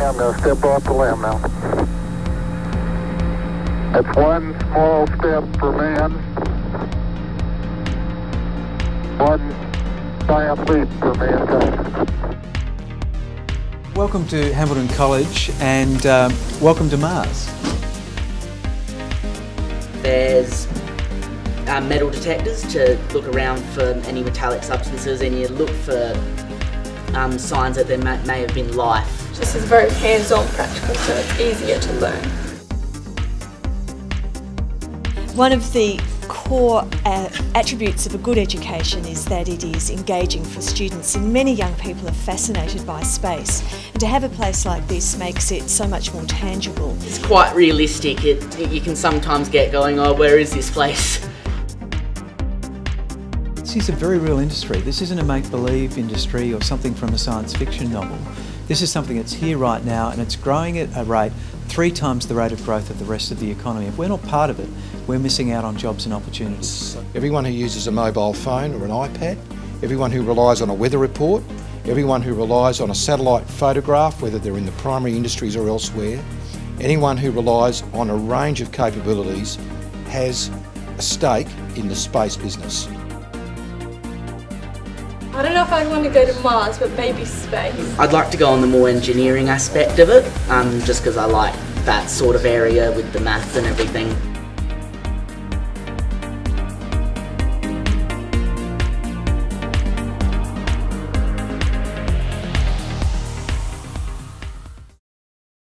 I'm going to step off the limb now. That's one small step for man, one giant leap for mankind. Welcome to Hamilton College and um, welcome to Mars. There's uh, metal detectors to look around for any metallic substances and you look for um, signs that there may, may have been life. This is very hands-on practical so it's easier to learn. One of the core uh, attributes of a good education is that it is engaging for students and many young people are fascinated by space and to have a place like this makes it so much more tangible. It's quite realistic. It, you can sometimes get going, oh, where is this place? This is a very real industry. This isn't a make-believe industry or something from a science fiction novel. This is something that's here right now and it's growing at a rate three times the rate of growth of the rest of the economy. If we're not part of it, we're missing out on jobs and opportunities. Everyone who uses a mobile phone or an iPad, everyone who relies on a weather report, everyone who relies on a satellite photograph, whether they're in the primary industries or elsewhere, anyone who relies on a range of capabilities has a stake in the space business. I don't know if I'd want to go to Mars, but maybe space. I'd like to go on the more engineering aspect of it, um, just because I like that sort of area with the maths and everything.